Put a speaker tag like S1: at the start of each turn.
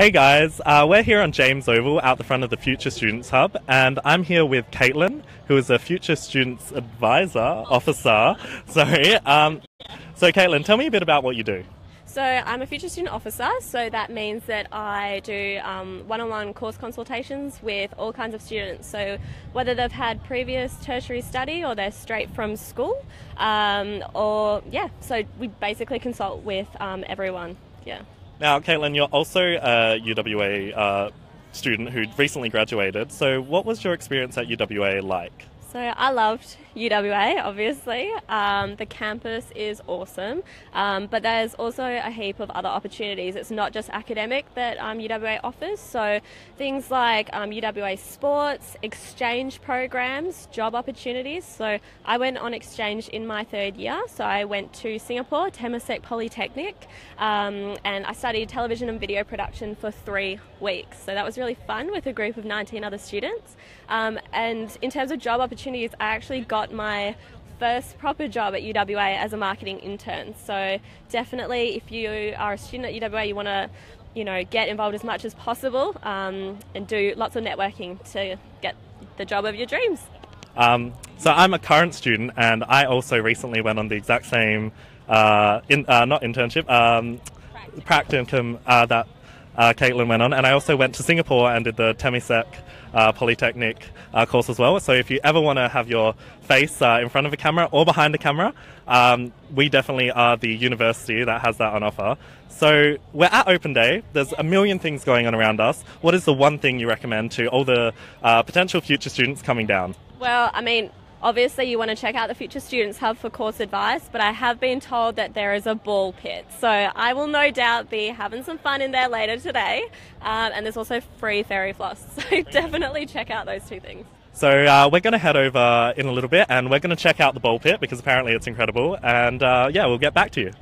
S1: Hey guys, uh, we're here on James Oval out the front of the Future Students Hub, and I'm here with Caitlin, who is a Future Students Advisor Officer. Sorry. Um, so, Caitlin, tell me a bit about what you do.
S2: So I'm a future student officer, so that means that I do um, one-on-one course consultations with all kinds of students. So whether they've had previous tertiary study or they're straight from school, um, or yeah, so we basically consult with um, everyone. Yeah.
S1: Now, Caitlin, you're also a UWA uh, student who recently graduated. So, what was your experience at UWA like?
S2: So I loved UWA, obviously. Um, the campus is awesome, um, but there's also a heap of other opportunities. It's not just academic that um, UWA offers. So things like UWA um, sports, exchange programs, job opportunities. So I went on exchange in my third year. So I went to Singapore, Temasek Polytechnic, um, and I studied television and video production for three weeks. So that was really fun with a group of 19 other students. Um, and in terms of job opportunities, opportunities, I actually got my first proper job at UWA as a marketing intern. So definitely, if you are a student at UWA, you want to, you know, get involved as much as possible um, and do lots of networking to get the job of your dreams.
S1: Um, so I'm a current student, and I also recently went on the exact same, uh, in, uh, not internship, um, practicum uh, that uh, Caitlin went on, and I also went to Singapore and did the Temasek uh, Polytechnic uh, course as well. So if you ever want to have your face uh, in front of a camera or behind a camera, um, we definitely are the university that has that on offer. So we're at Open Day. There's a million things going on around us. What is the one thing you recommend to all the uh, potential future students coming down?
S2: Well, I mean, Obviously, you want to check out the Future Students Hub for course advice, but I have been told that there is a ball pit. So I will no doubt be having some fun in there later today. Um, and there's also free fairy floss. So definitely check out those two things.
S1: So uh, we're going to head over in a little bit and we're going to check out the ball pit because apparently it's incredible. And uh, yeah, we'll get back to you.